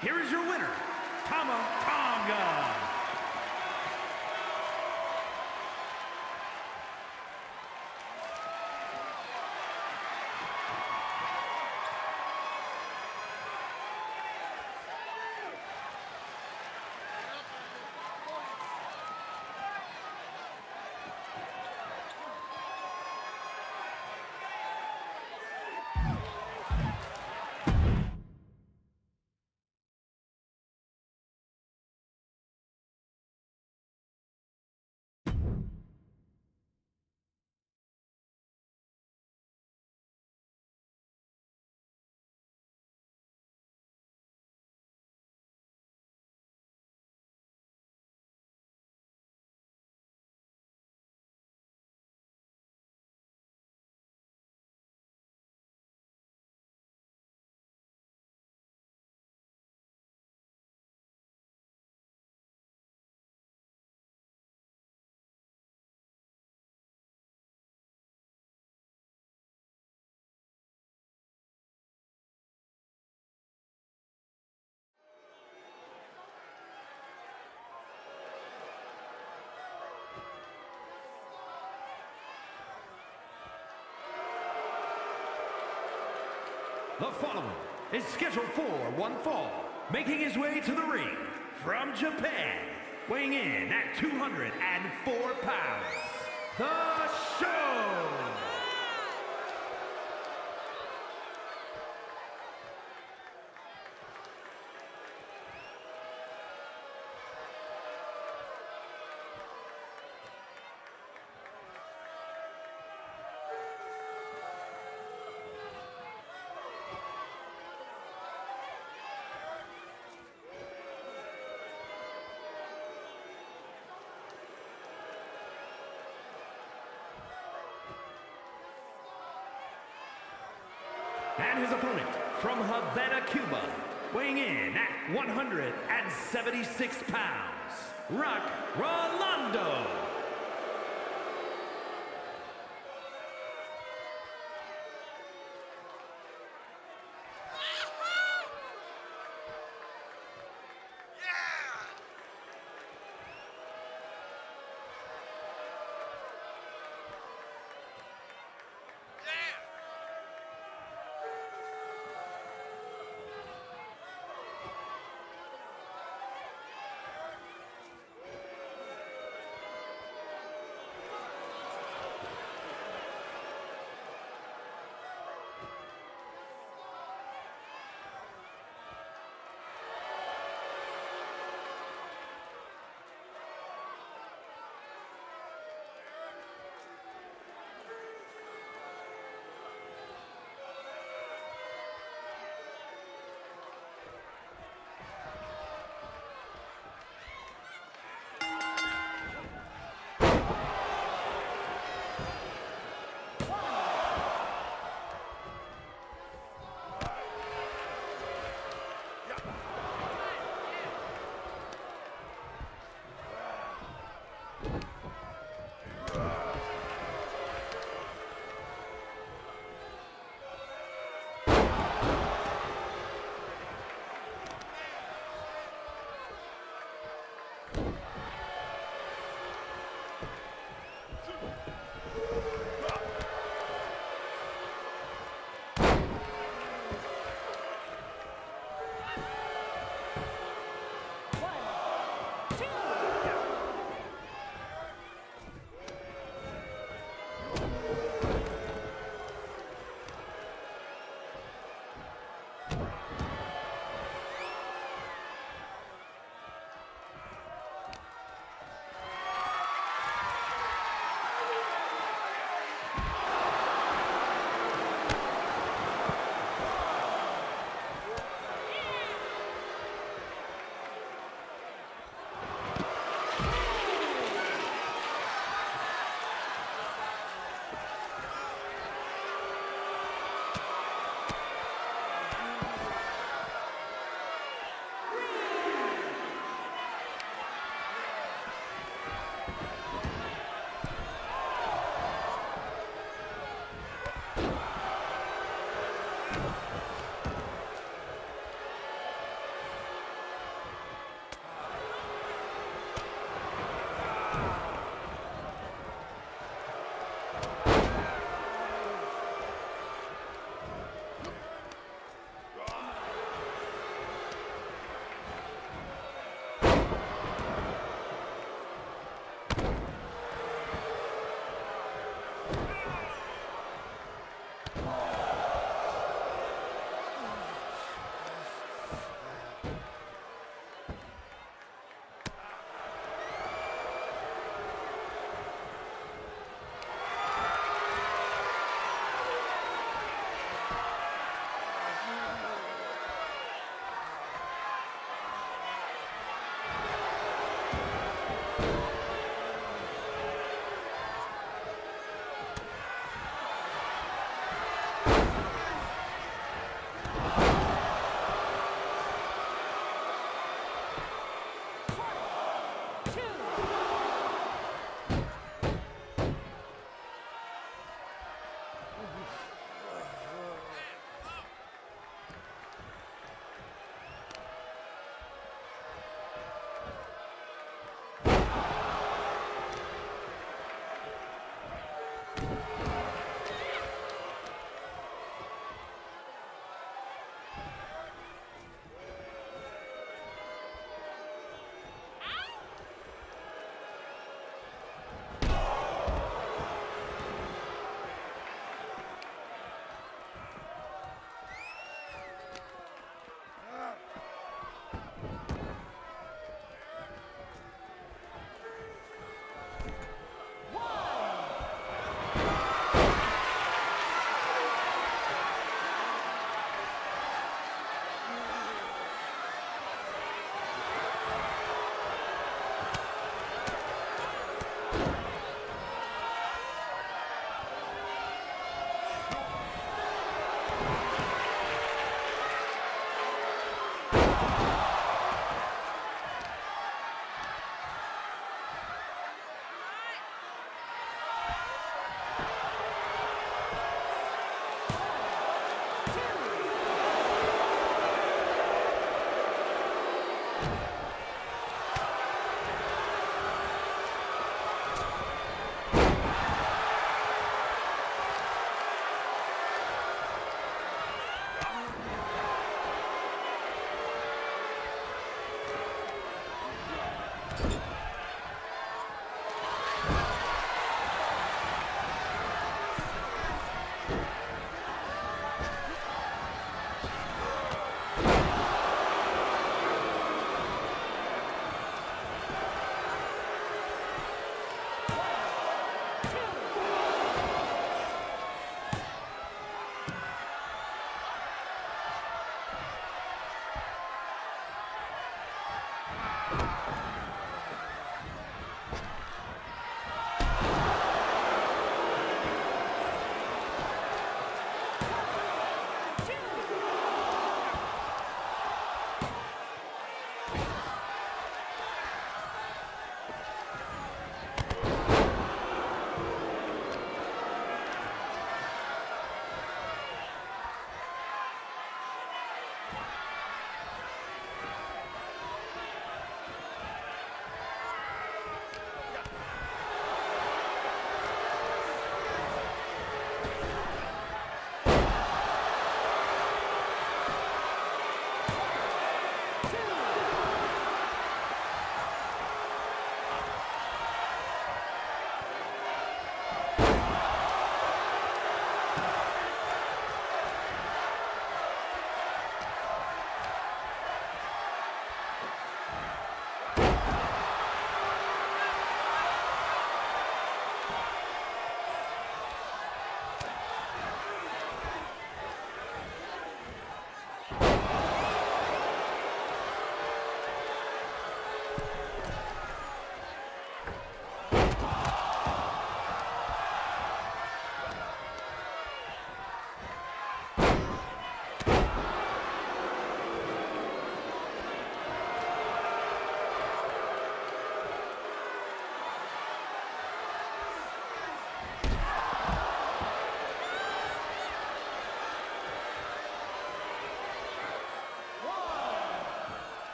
Here is your winner, Tama The following is scheduled for one fall, making his way to the ring from Japan, weighing in at 204 pounds, The Show! His opponent from Havana, Cuba, weighing in at 176 pounds, Rocky Romero.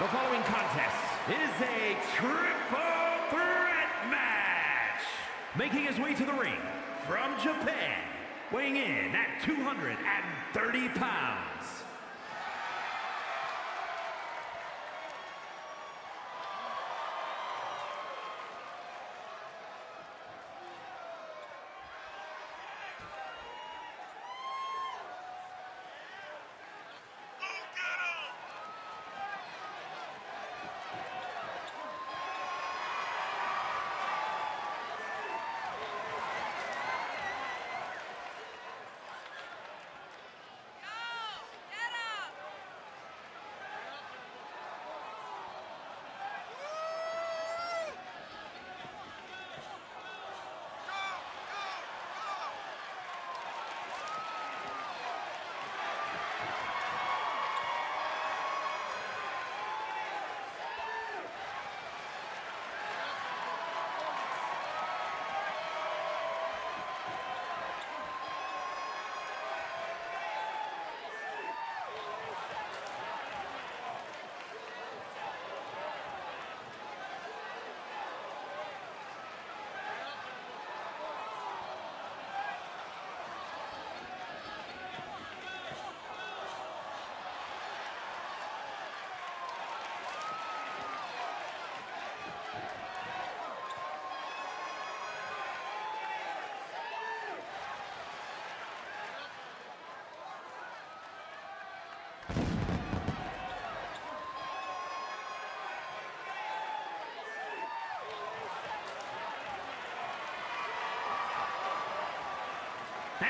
The following contest is a triple threat match. Making his way to the ring from Japan, weighing in at 230 pounds.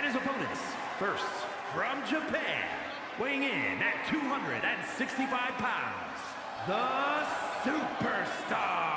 And his opponents, first from Japan, weighing in at 265 pounds, the Superstar.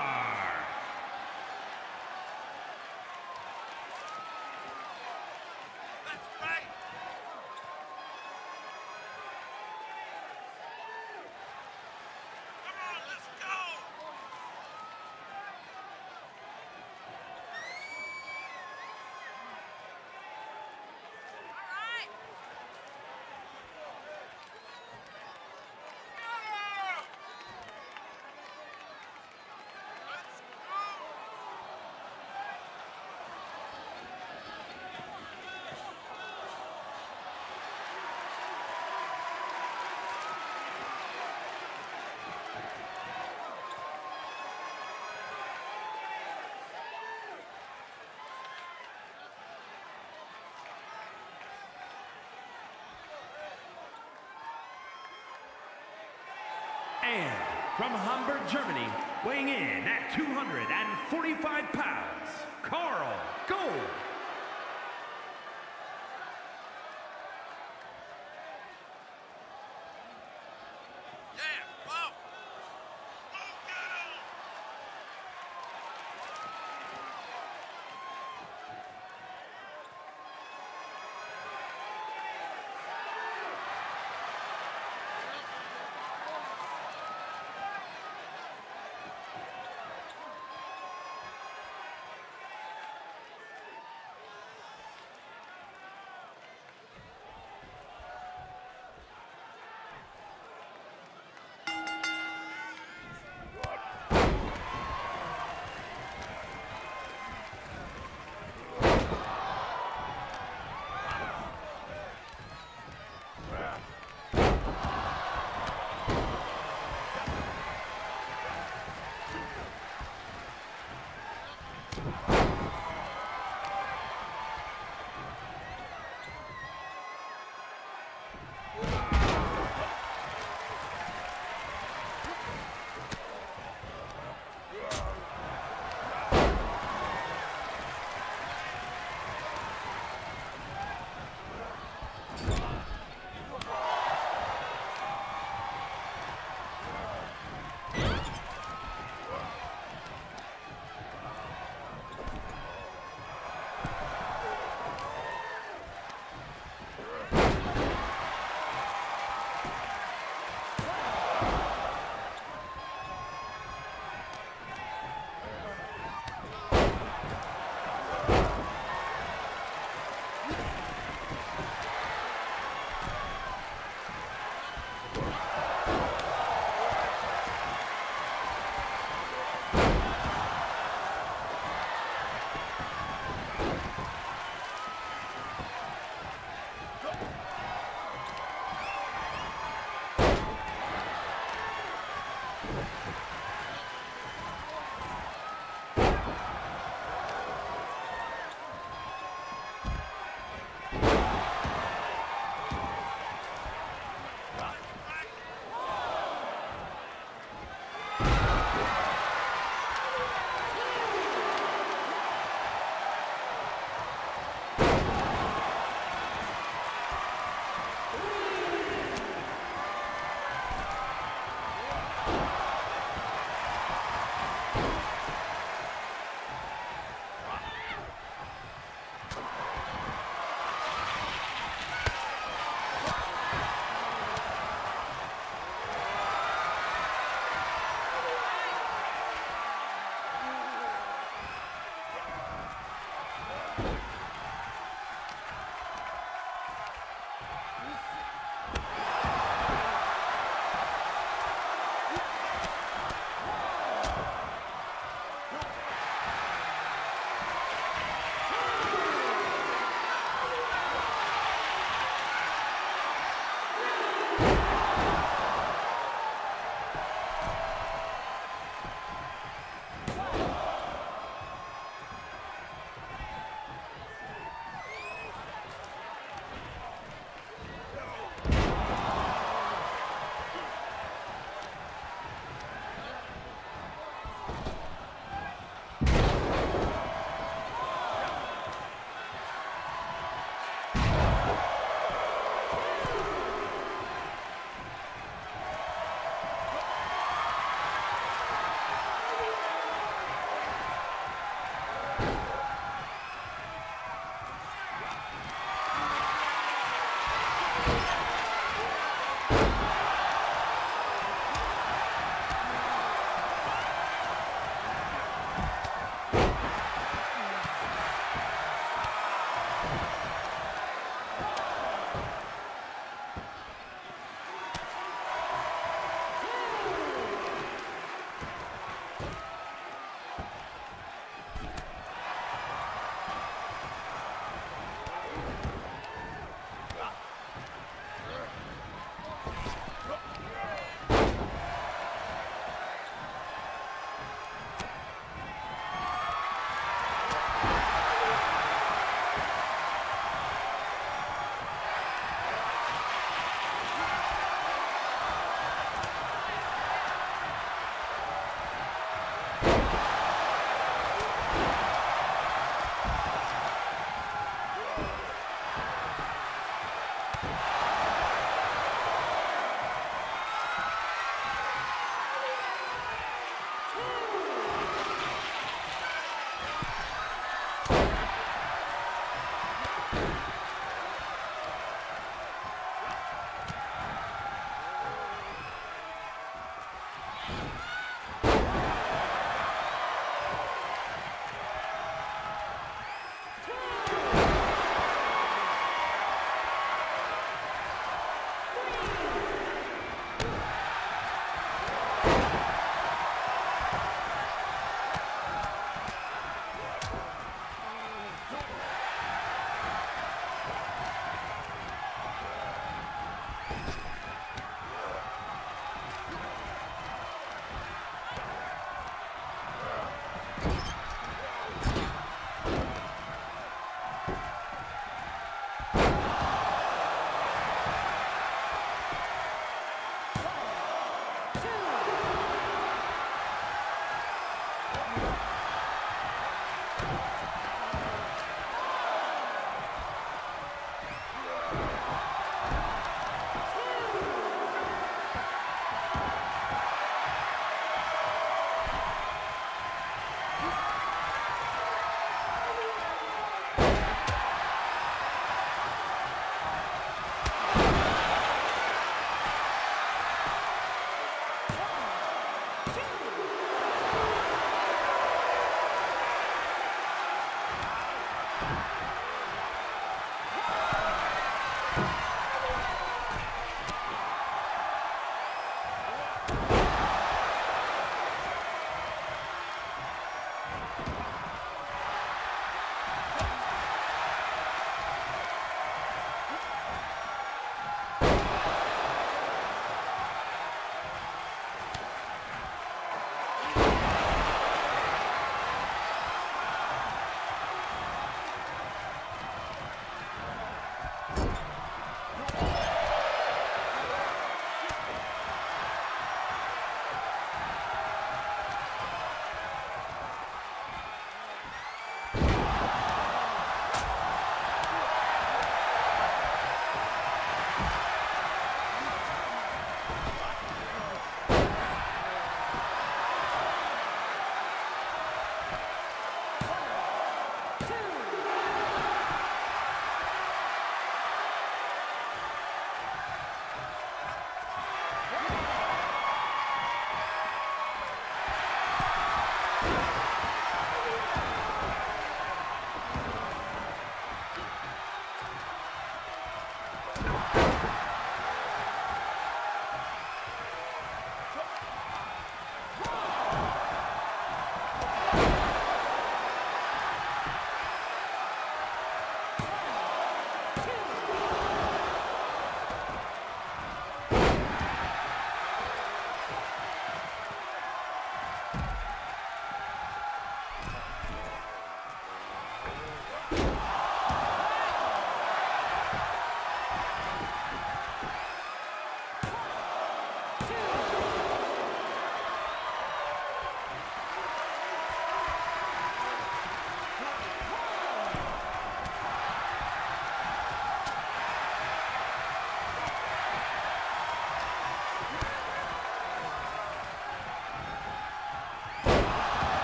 And from Hamburg, Germany, weighing in at 245 pounds, Carl Gold.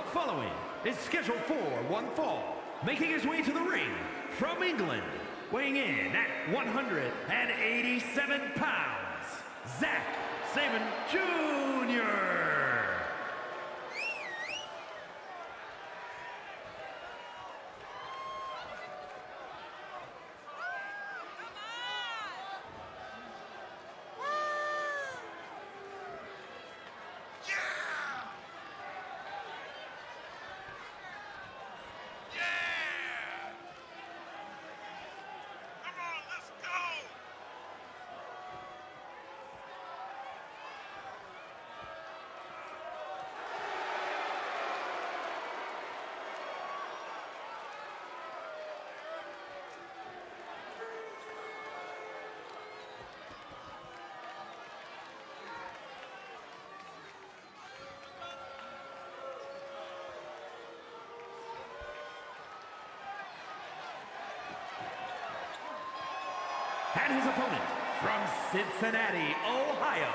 The following is scheduled for one fall, making his way to the ring from England, weighing in at 187 pounds, Zack Sabre Jr. And his opponent from Cincinnati, Ohio,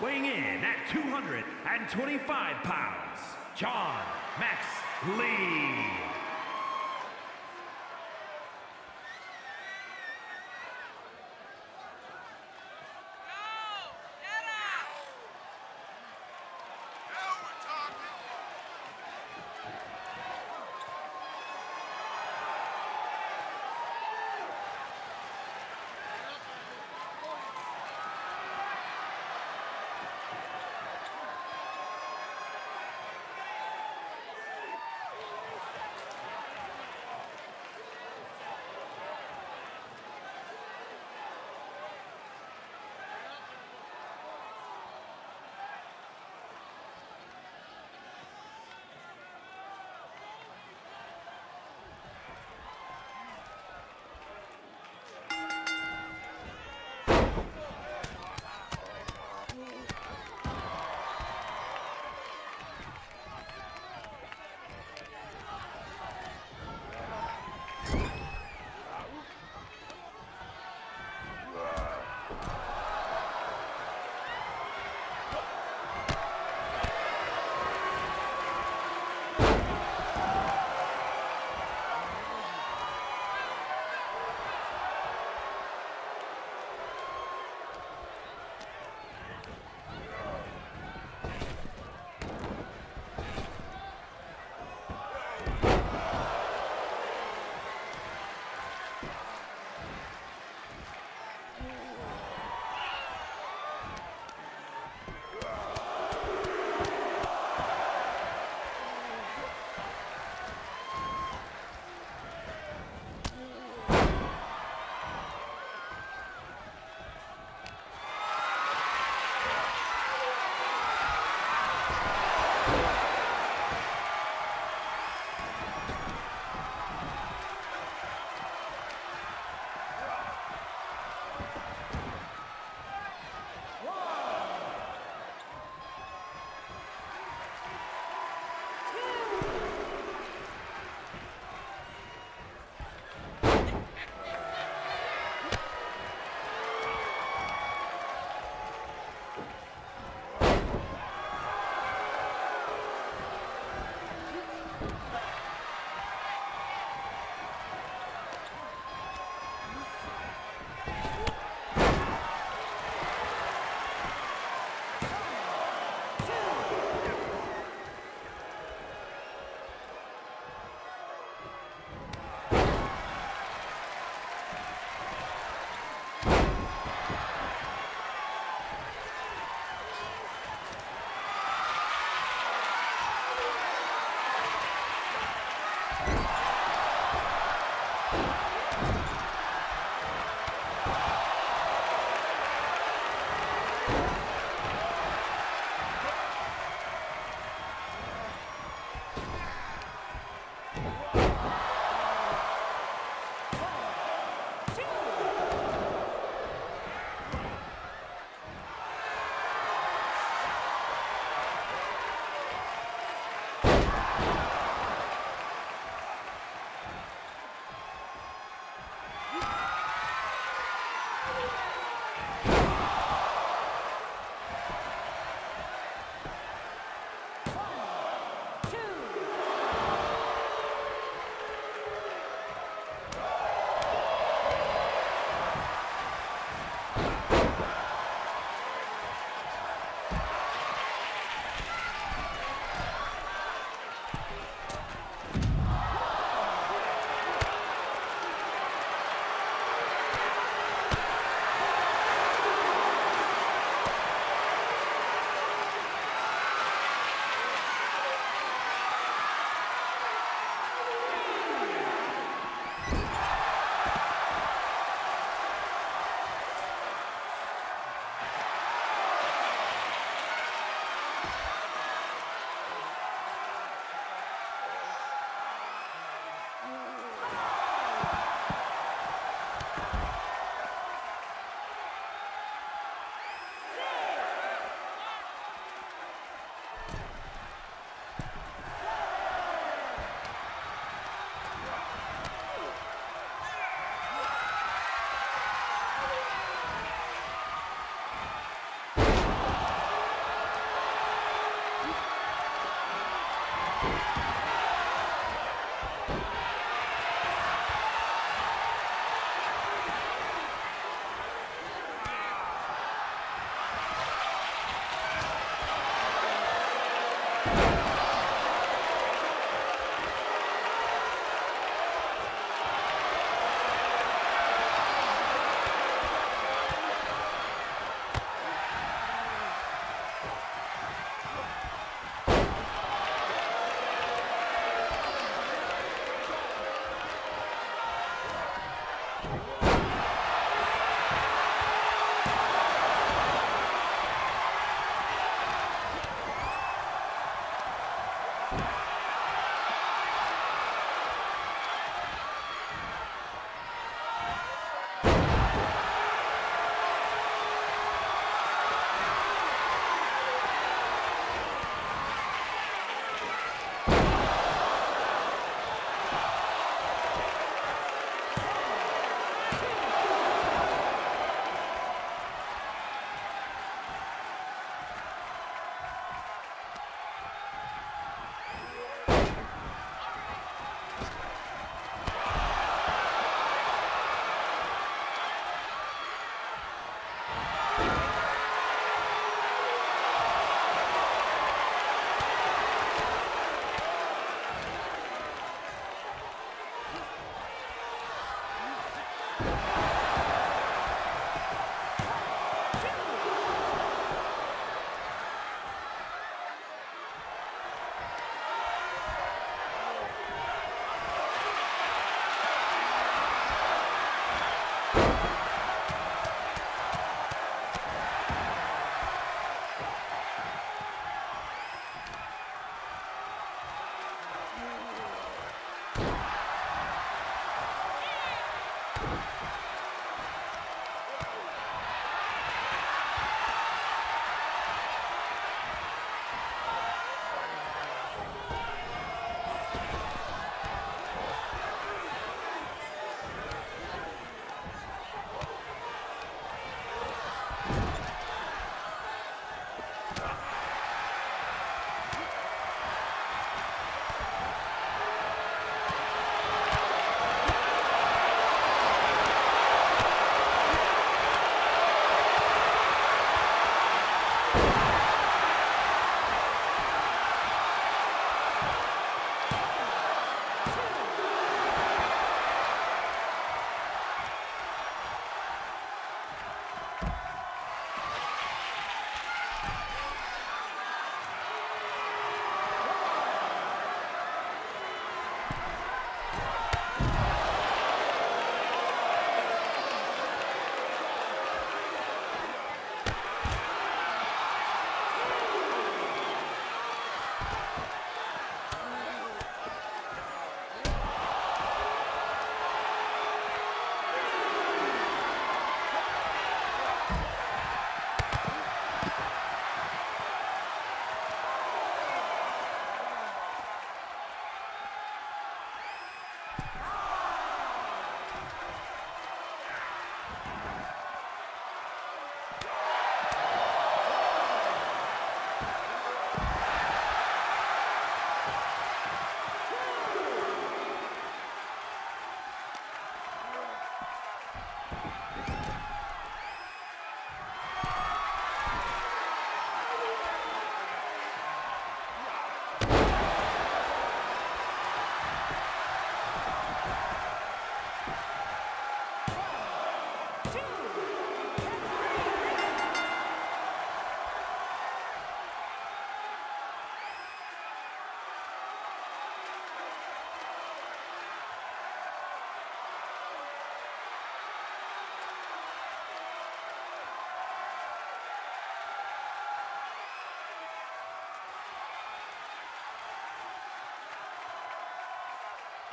weighing in at 225 pounds, John Max Lee.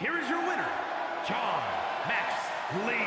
Here is your winner, John Max Lee.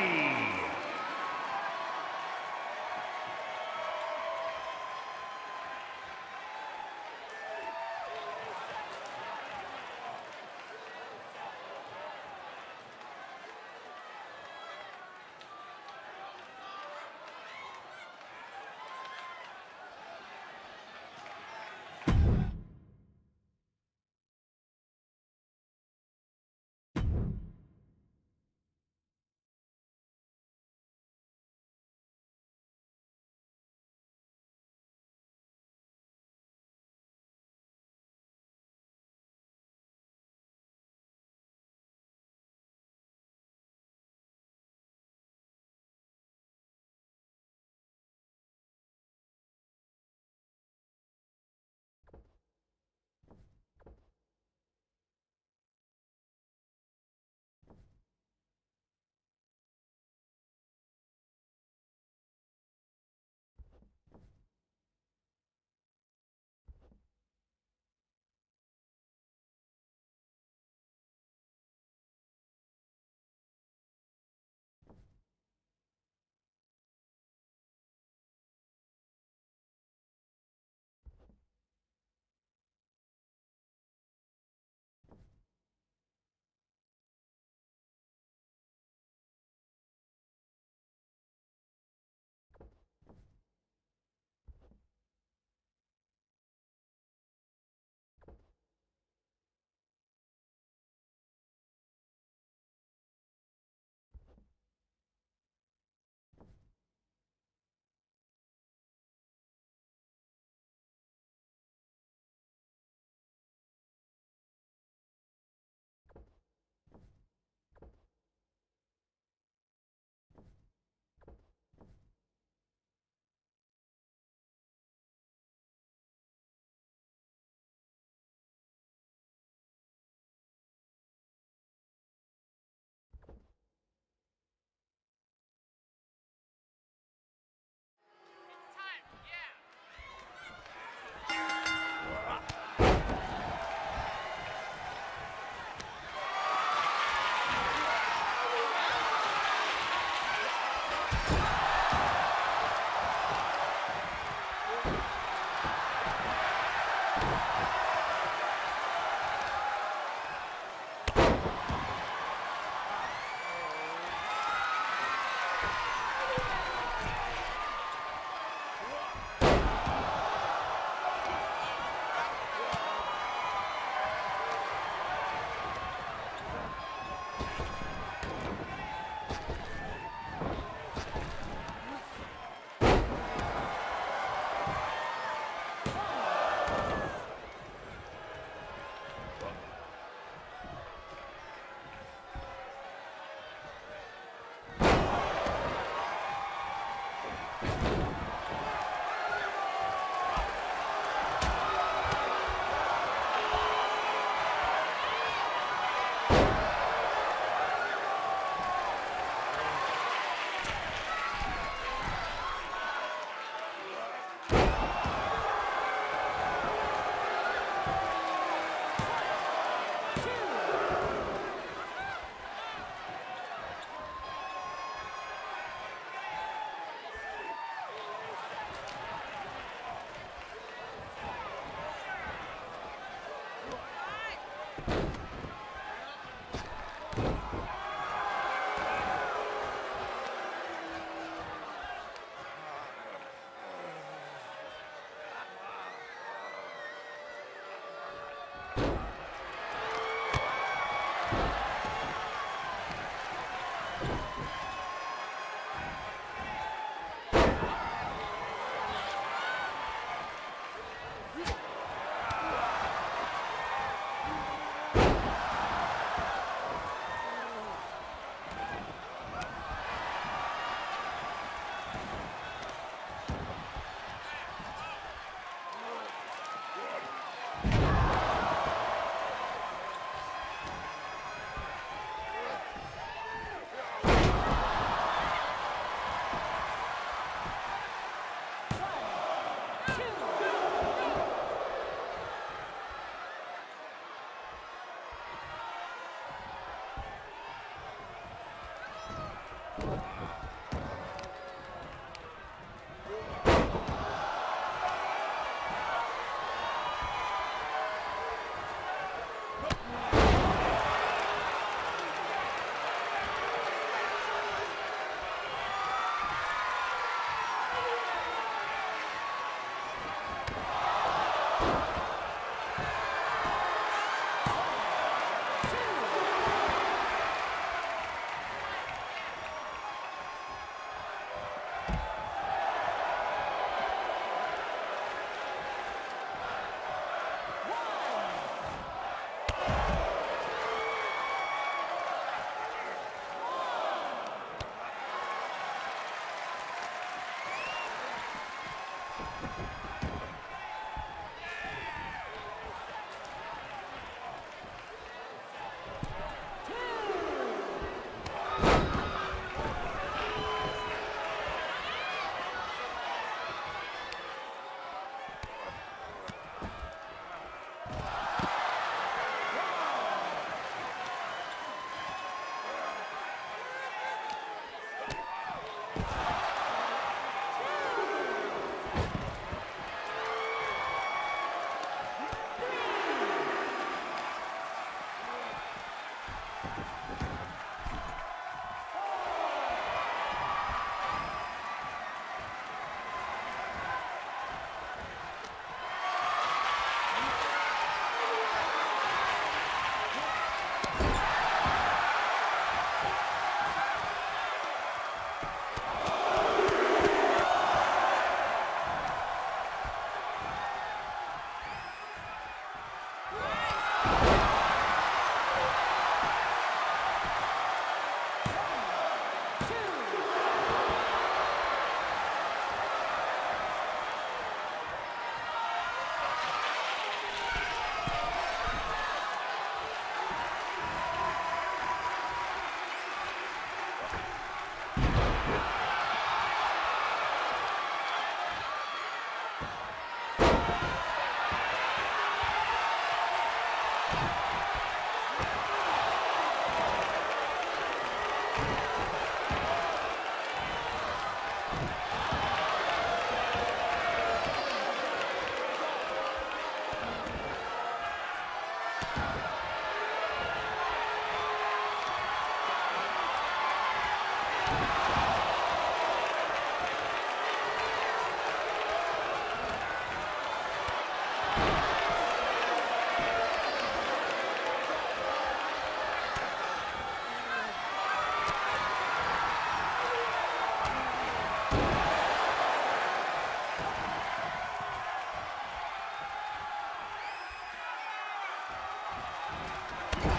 Thank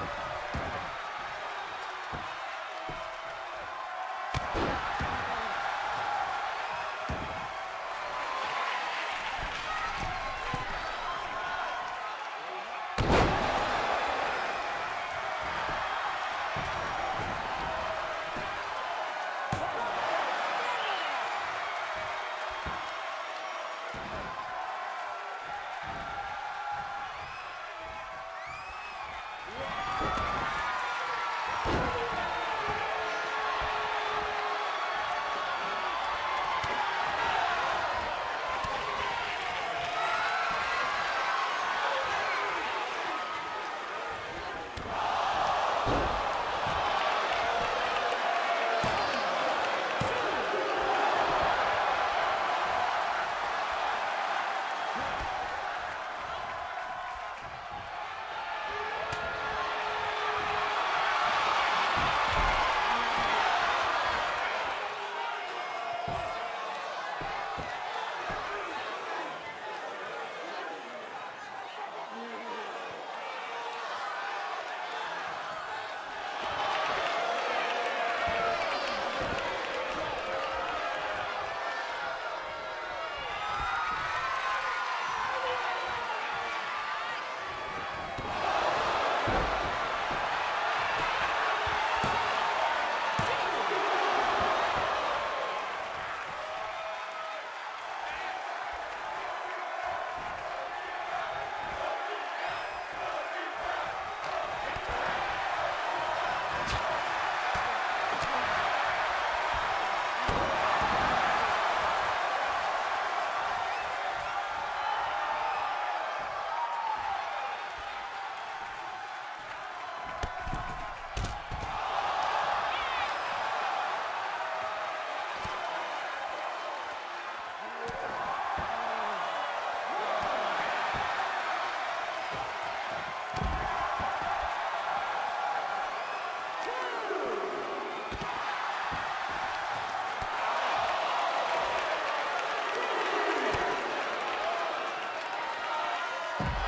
you. Bye.